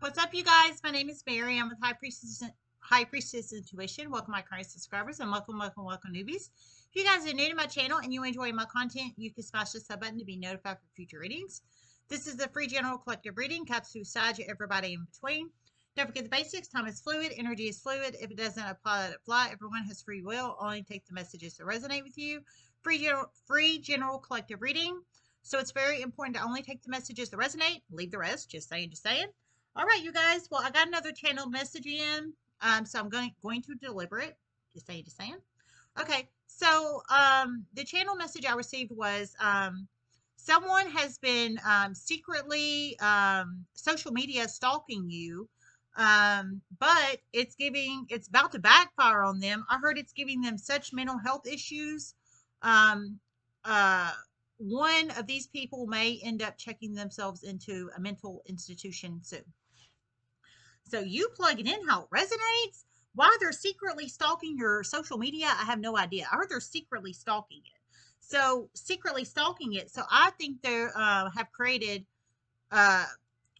What's up, you guys? My name is Mary. I'm with High Priestess, High Priestess Intuition. Welcome, my current subscribers, and welcome, welcome, welcome, newbies. If you guys are new to my channel and you enjoy my content, you can smash the sub button to be notified for future readings. This is the free general collective reading, caps through sides, everybody in between. Don't forget the basics. Time is fluid. Energy is fluid. If it doesn't apply, let it fly. Everyone has free will. Only take the messages that resonate with you. Free general, free general collective reading. So it's very important to only take the messages that resonate. Leave the rest. Just saying, just saying. All right, you guys. Well, I got another channel message in, um, so I'm going going to deliver it. Just saying, just saying. Okay, so um, the channel message I received was um, someone has been um, secretly um, social media stalking you, um, but it's giving it's about to backfire on them. I heard it's giving them such mental health issues. Um, uh, one of these people may end up checking themselves into a mental institution soon. So you plug it in how it resonates. Why they're secretly stalking your social media, I have no idea. I heard they're secretly stalking it. So secretly stalking it. So I think they uh, have created uh,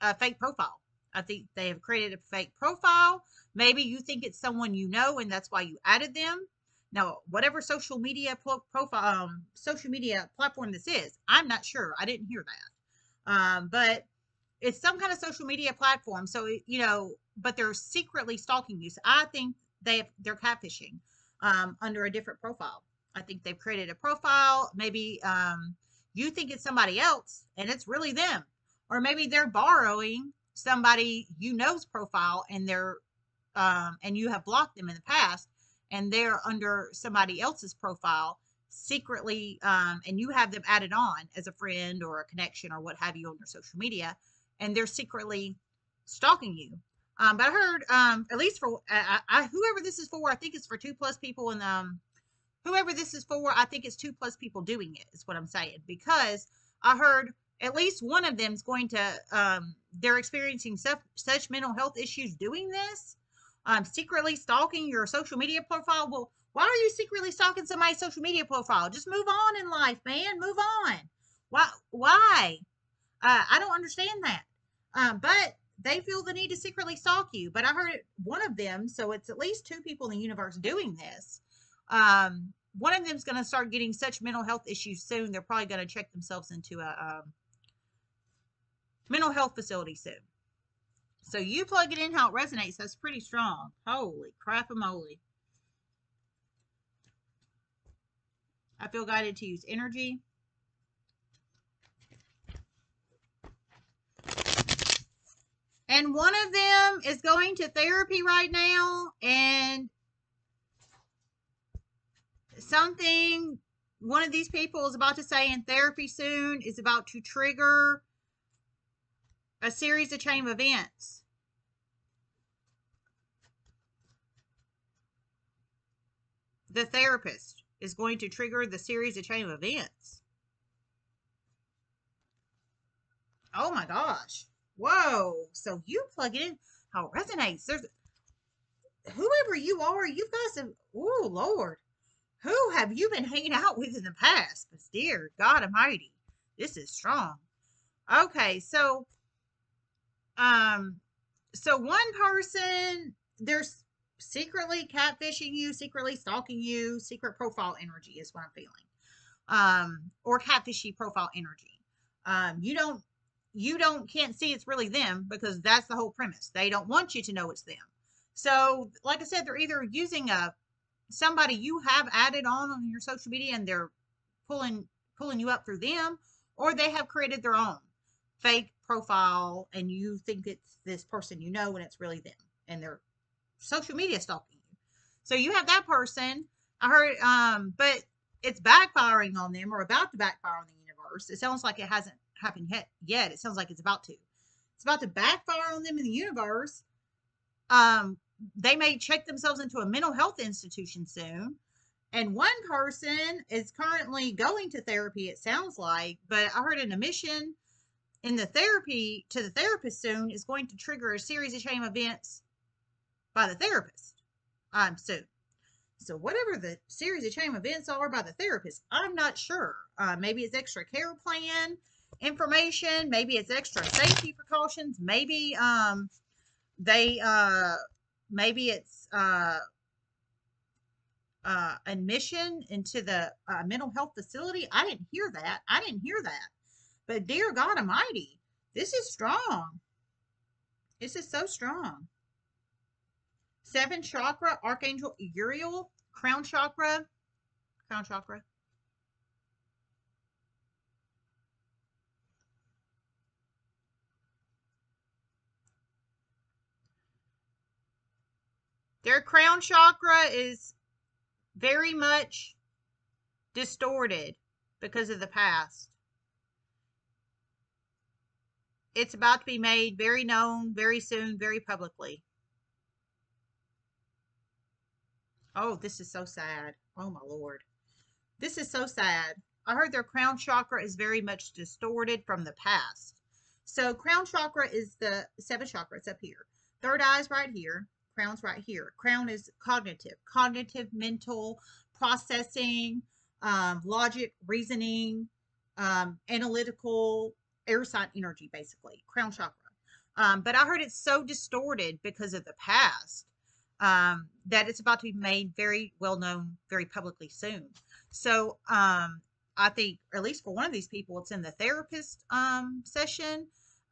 a fake profile. I think they have created a fake profile. Maybe you think it's someone you know, and that's why you added them. Now, whatever social media pro- profile, um, social media platform this is, I'm not sure. I didn't hear that. Um, but it's some kind of social media platform. So you know, but they're secretly stalking you. So I think they have, they're catfishing um, under a different profile. I think they've created a profile. Maybe um, you think it's somebody else, and it's really them, or maybe they're borrowing somebody you know's profile, and they're um, and you have blocked them in the past, and they're under somebody else's profile secretly, um, and you have them added on as a friend or a connection or what have you on your social media and they're secretly stalking you. Um, but I heard, um, at least for I, I, whoever this is for, I think it's for two plus people, and um, whoever this is for, I think it's two plus people doing it. Is what I'm saying because I heard at least one of them is going to, um, they're experiencing such, such mental health issues doing this, um, secretly stalking your social media profile. Well, why are you secretly stalking somebody's social media profile? Just move on in life, man. Move on. Why? Why? Uh, I don't understand that. Um, but they feel the need to secretly stalk you. But I heard one of them, so it's at least two people in the universe doing this. Um, one of them's going to start getting such mental health issues soon. They're probably going to check themselves into a um, mental health facility soon. So you plug it in how it resonates. That's pretty strong. Holy crap moly. I feel guided to use energy. And one of them is going to therapy right now. And something one of these people is about to say in therapy soon is about to trigger a series of chain of events. The therapist is going to trigger the series of chain of events. Oh my gosh. Whoa. So you plug it in how it resonates. There's whoever you are, you've got some, oh Lord. Who have you been hanging out with in the past? But dear God Almighty, this is strong. Okay, so um so one person there's secretly catfishing you, secretly stalking you, secret profile energy is what I'm feeling. Um, or catfishy profile energy. Um, you don't you don't can't see it's really them because that's the whole premise. They don't want you to know it's them. So, like I said, they're either using a somebody you have added on on your social media and they're pulling pulling you up through them, or they have created their own fake profile and you think it's this person you know when it's really them and they're social media stalking you. So you have that person. I heard, um, but it's backfiring on them or about to backfire on the universe. It sounds like it hasn't happened yet. Yet it sounds like it's about to. It's about to backfire on them in the universe. Um, they may check themselves into a mental health institution soon. And one person is currently going to therapy, it sounds like, but I heard an admission in the therapy to the therapist soon is going to trigger a series of shame events by the therapist um, soon. So whatever the series of shame events are by the therapist, I'm not sure. Uh, maybe it's extra care plan. Information. Maybe it's extra safety precautions. Maybe um, they uh, maybe it's uh, uh, admission into the uh, mental health facility. I didn't hear that. I didn't hear that. But dear God Almighty, this is strong. This is so strong. Seven chakra, Archangel Uriel, crown chakra, crown chakra. Their crown chakra is very much distorted because of the past. It's about to be made very known very soon, very publicly. Oh, this is so sad. Oh, my Lord. This is so sad. I heard their crown chakra is very much distorted from the past. So, crown chakra is the seventh chakra. It's up here. Third eye is right here. Crown's right here. Crown is cognitive, cognitive, mental, processing, um, logic, reasoning, um, analytical, air sign energy, basically, crown chakra. Um, but I heard it's so distorted because of the past um, that it's about to be made very well known very publicly soon. So um, I think, at least for one of these people, it's in the therapist um, session.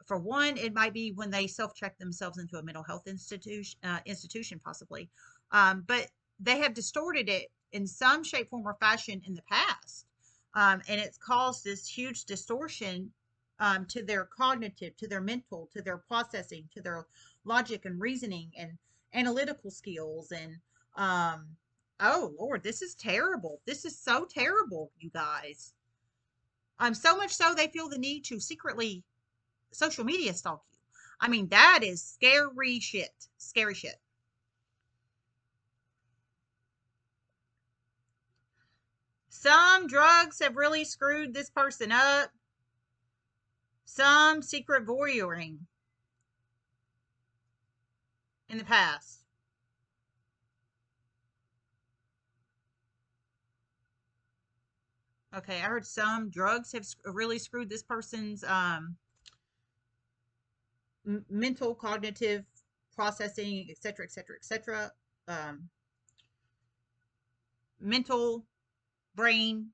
For one, it might be when they self check themselves into a mental health institution, uh, institution possibly. Um, but they have distorted it in some shape, form, or fashion in the past. Um, and it's caused this huge distortion um, to their cognitive, to their mental, to their processing, to their logic and reasoning and analytical skills. And um, oh Lord, this is terrible. This is so terrible, you guys. Um, so much so they feel the need to secretly social media stalk you. I mean, that is scary shit. Scary shit. Some drugs have really screwed this person up. Some secret voyeuring in the past. Okay, I heard some drugs have really screwed this person's um, mental, cognitive processing, etc., etc., etc. Mental, brain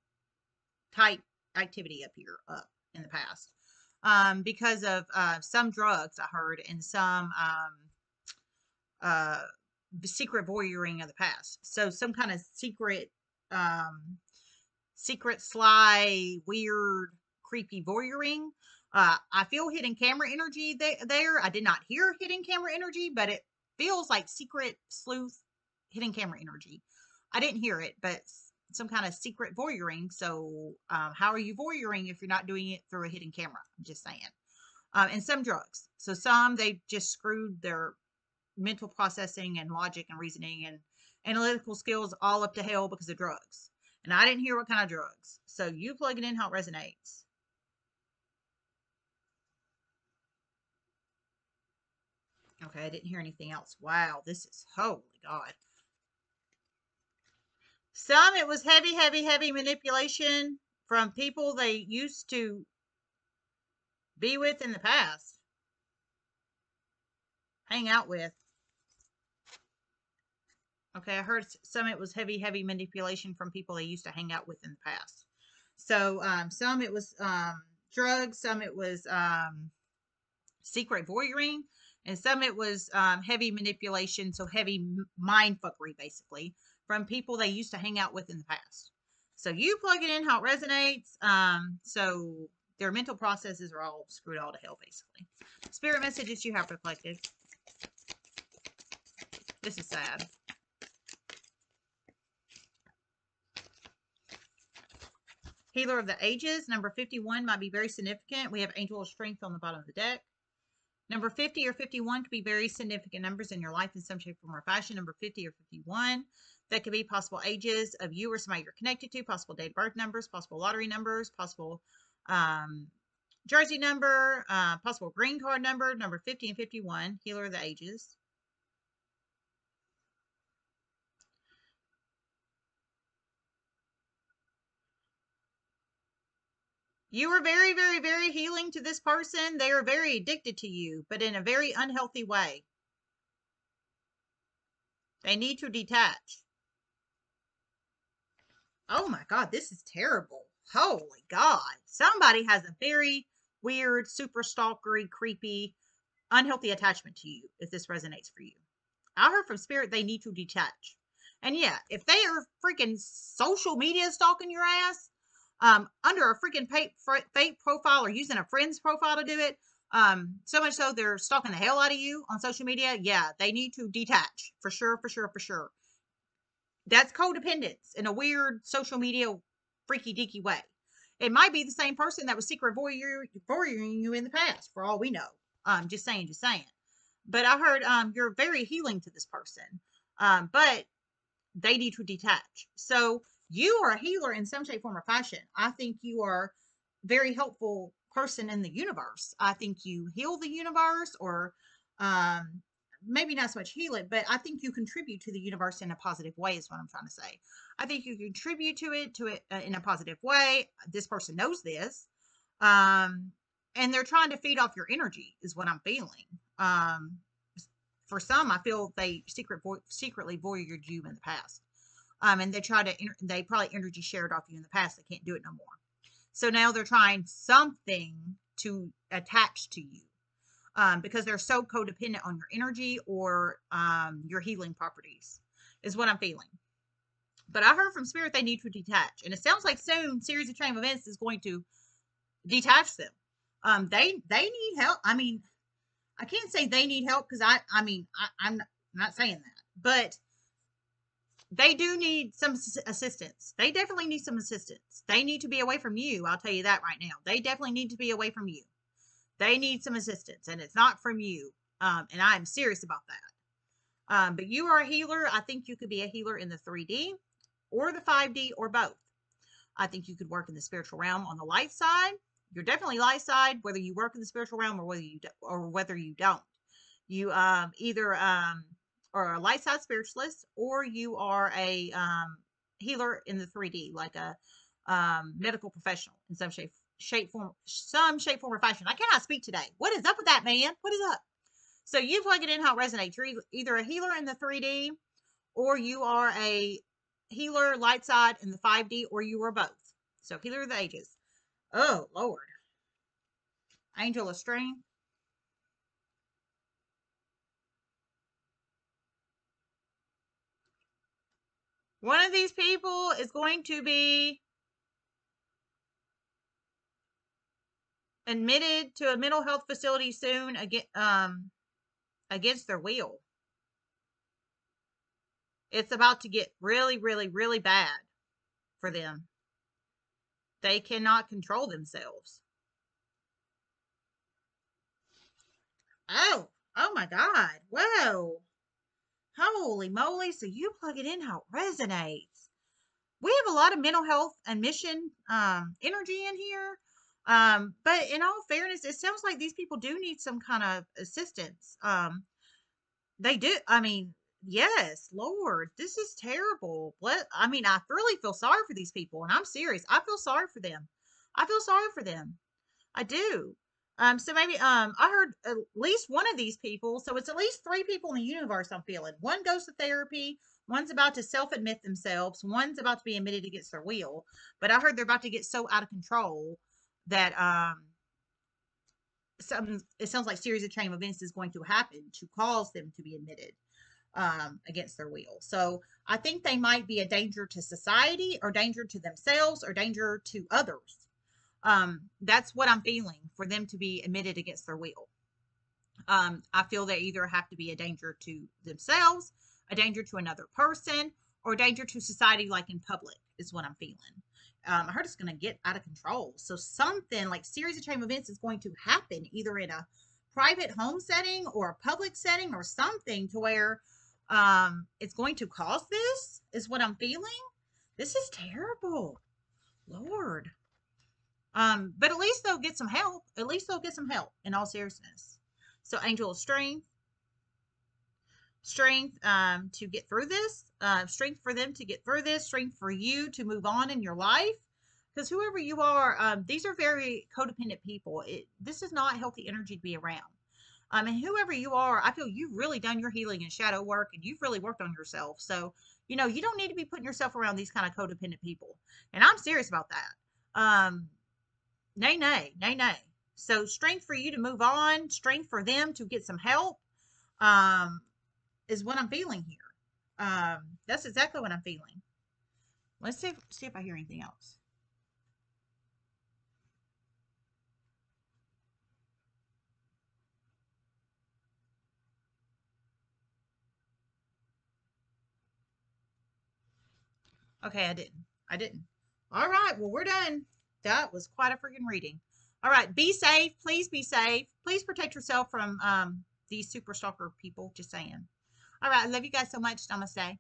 type activity up here, up in the past um, because of uh, some drugs I heard and some um, uh, secret voyeuring of the past. So some kind of secret, um, secret, sly, weird, creepy voyeuring. Uh, I feel hidden camera energy th- there. I did not hear hidden camera energy, but it feels like secret sleuth hidden camera energy. I didn't hear it, but some kind of secret voyeuring. So, um, how are you voyeuring if you're not doing it through a hidden camera? I'm just saying. Um, and some drugs. So, some they just screwed their mental processing and logic and reasoning and analytical skills all up to hell because of drugs. And I didn't hear what kind of drugs. So, you plug it in how it resonates. Okay, I didn't hear anything else. Wow, this is holy God. Some it was heavy, heavy, heavy manipulation from people they used to be with in the past, hang out with. Okay, I heard some it was heavy, heavy manipulation from people they used to hang out with in the past. So um, some it was um, drugs, some it was um, secret voyeuring, and some it was um, heavy manipulation, so heavy mind fuckery, basically from people they used to hang out with in the past. So you plug it in how it resonates. Um, so their mental processes are all screwed all to hell, basically. Spirit messages you have reflected. This is sad. Healer of the Ages, number 51 might be very significant. We have Angel of Strength on the bottom of the deck. Number 50 or 51 could be very significant numbers in your life in some shape, form, or fashion. Number 50 or 51 that could be possible ages of you or somebody you're connected to, possible date of birth numbers, possible lottery numbers, possible um, jersey number, uh, possible green card number, number 50 and 51, healer of the ages. You are very, very, very healing to this person. They are very addicted to you, but in a very unhealthy way. They need to detach. Oh my God, this is terrible. Holy God. Somebody has a very weird, super stalkery, creepy, unhealthy attachment to you if this resonates for you. I heard from spirit they need to detach. And yeah, if they are freaking social media stalking your ass, um, under a freaking fake, fake profile or using a friend's profile to do it, um, so much so they're stalking the hell out of you on social media. Yeah, they need to detach for sure, for sure, for sure. That's codependence in a weird social media freaky deaky way. It might be the same person that was secret voyeur, voyeuring you in the past, for all we know. Um, just saying, just saying. But I heard um, you're very healing to this person, um, but they need to detach. So you are a healer in some shape, form, or fashion. I think you are very helpful person in the universe. I think you heal the universe, or um, maybe not so much heal it, but I think you contribute to the universe in a positive way. Is what I'm trying to say. I think you contribute to it to it uh, in a positive way. This person knows this, um, and they're trying to feed off your energy. Is what I'm feeling. Um, for some, I feel they secret vo- secretly voyeured you in the past, um, and they try to they probably energy shared off you in the past. They can't do it no more. So now they're trying something to attach to you um, because they're so codependent on your energy or um, your healing properties, is what I'm feeling. But I heard from spirit they need to detach, and it sounds like soon series of chain events is going to detach them. Um, they they need help. I mean, I can't say they need help because I I mean I, I'm not saying that, but they do need some assistance. They definitely need some assistance. They need to be away from you. I'll tell you that right now. They definitely need to be away from you. They need some assistance, and it's not from you. Um, and I'm serious about that. Um, but you are a healer. I think you could be a healer in the 3D or the 5D or both. I think you could work in the spiritual realm on the light side. You're definitely light side, whether you work in the spiritual realm or whether you do, or whether you don't. You um, either um, are a light side spiritualist or you are a um, healer in the 3D, like a um, medical professional in some shape, shape, form, some shape, form, or fashion. I cannot speak today. What is up with that, man? What is up? So you plug it in how it resonates. You're either a healer in the 3D or you are a healer light side in the 5D or you are both. So healer of the ages. Oh, Lord. Angel of strength. One of these people is going to be admitted to a mental health facility soon again, um, against their will. It's about to get really, really, really bad for them. They cannot control themselves. Oh, oh my God. Whoa. Holy moly. So you plug it in how it resonates. We have a lot of mental health and mission um, energy in here. Um, but in all fairness, it sounds like these people do need some kind of assistance. Um, they do. I mean, yes, Lord, this is terrible. Let, I mean, I really feel sorry for these people, and I'm serious. I feel sorry for them. I feel sorry for them. I do. Um, so maybe um, I heard at least one of these people. So it's at least three people in the universe. I'm feeling one goes to therapy. One's about to self admit themselves. One's about to be admitted against their will. But I heard they're about to get so out of control that um, some it sounds like series of chain events is going to happen to cause them to be admitted um, against their will. So I think they might be a danger to society, or danger to themselves, or danger to others um, that's what I'm feeling for them to be admitted against their will. Um, I feel they either have to be a danger to themselves, a danger to another person, or a danger to society, like in public, is what I'm feeling. Um, I heard it's going to get out of control. So something like series of chain events is going to happen either in a private home setting or a public setting or something to where um, it's going to cause this is what I'm feeling. This is terrible. Lord. Um, but at least they'll get some help. At least they'll get some help in all seriousness. So angel of strength, strength um, to get through this, uh, strength for them to get through this, strength for you to move on in your life. because whoever you are, um, these are very codependent people. It, this is not healthy energy to be around. Um, and whoever you are, I feel you've really done your healing and shadow work, and you've really worked on yourself. So you know you don't need to be putting yourself around these kind of codependent people. And I'm serious about that. Um, nay, nay, nay, nay. So strength for you to move on, strength for them to get some help, um, is what I'm feeling here. Um, that's exactly what I'm feeling. Let's see if, see if I hear anything else. Okay, I didn't. I didn't. All right, well, we're done. That was quite a freaking reading. All right, be safe. Please be safe. Please protect yourself from um, these super stalker people. Just saying. All right, I love you guys so much. Namaste.